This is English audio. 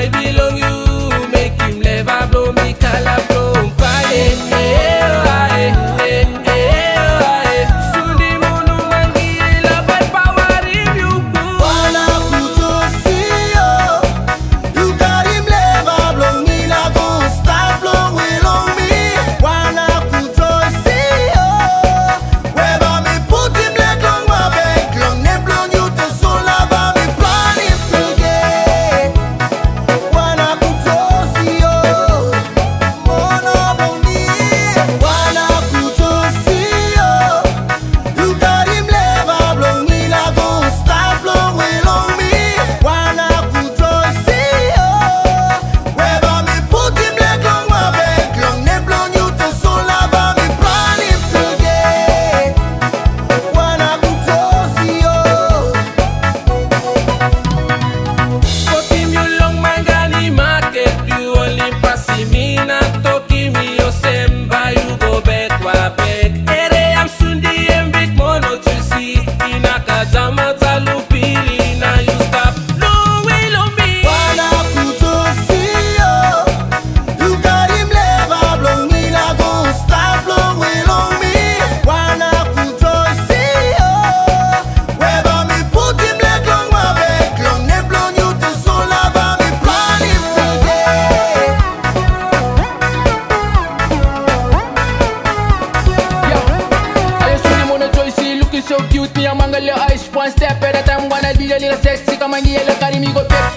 I belong you. So cute, me a mangle your eyes One step at a time, wanna be a little sexy Come and get a carry me go big